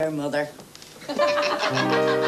Her mother.